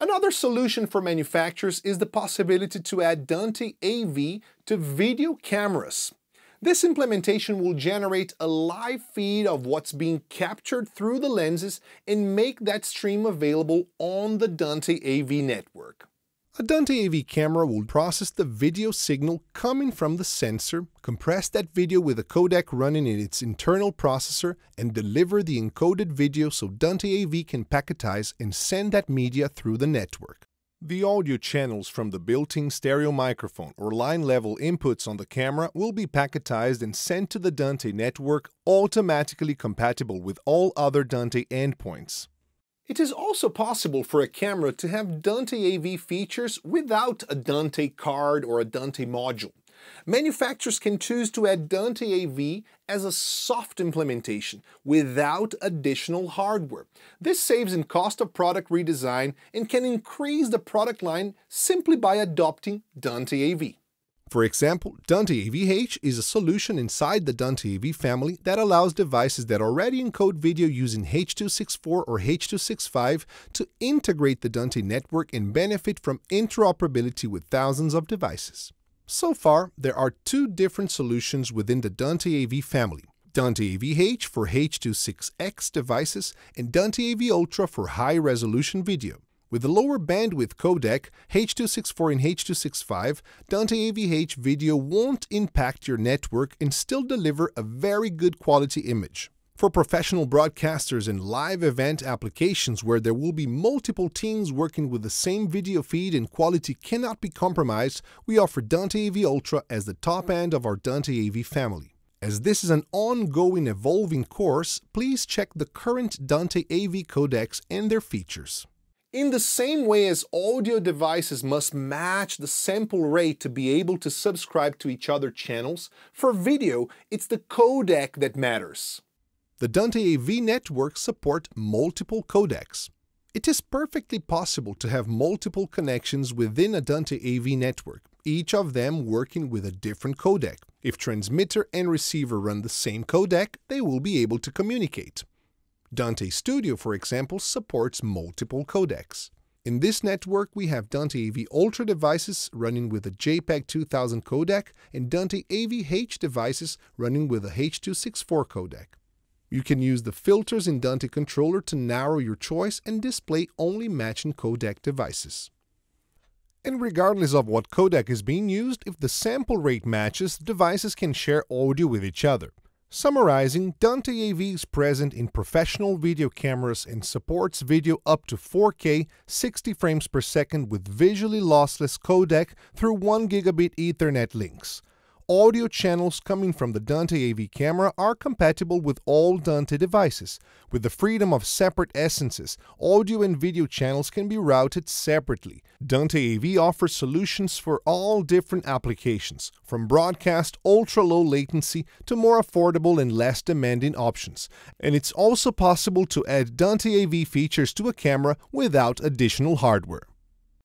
Another solution for manufacturers is the possibility to add Dante AV to video cameras. This implementation will generate a live feed of what's being captured through the lenses and make that stream available on the Dante AV network. A Dante AV camera will process the video signal coming from the sensor, compress that video with a codec running in its internal processor, and deliver the encoded video so Dante AV can packetize and send that media through the network. The audio channels from the built-in stereo microphone or line-level inputs on the camera will be packetized and sent to the Dante network automatically compatible with all other Dante endpoints. It is also possible for a camera to have Dante AV features without a Dante card or a Dante module. Manufacturers can choose to add Dante AV as a soft implementation without additional hardware. This saves in cost of product redesign and can increase the product line simply by adopting Dante AV. For example, Dante AV-H is a solution inside the Dante AV family that allows devices that already encode video using H.264 or H.265 to integrate the Dante network and benefit from interoperability with thousands of devices. So far, there are two different solutions within the Dante AV family. Dante AV-H for H.264X devices and Dante AV Ultra for high-resolution video. With the lower bandwidth codec, H.264 and H.265, Dante AV-H video won't impact your network and still deliver a very good quality image. For professional broadcasters and live event applications where there will be multiple teams working with the same video feed and quality cannot be compromised, we offer Dante AV Ultra as the top end of our Dante AV family. As this is an ongoing evolving course, please check the current Dante AV codecs and their features. In the same way as audio devices must match the sample rate to be able to subscribe to each other channels, for video, it's the codec that matters. The Dante AV network support multiple codecs. It is perfectly possible to have multiple connections within a Dante AV network, each of them working with a different codec. If transmitter and receiver run the same codec, they will be able to communicate. Dante Studio, for example, supports multiple codecs. In this network, we have Dante AV Ultra devices running with a JPEG 2000 codec and Dante AV-H devices running with a H.264 codec. You can use the filters in Dante Controller to narrow your choice and display only matching codec devices. And regardless of what codec is being used, if the sample rate matches, devices can share audio with each other. Summarizing, Dante AV is present in professional video cameras and supports video up to 4K 60 frames per second with visually lossless codec through 1 gigabit Ethernet links audio channels coming from the Dante AV camera are compatible with all Dante devices. With the freedom of separate essences, audio and video channels can be routed separately. Dante AV offers solutions for all different applications, from broadcast ultra-low latency to more affordable and less demanding options. And it's also possible to add Dante AV features to a camera without additional hardware.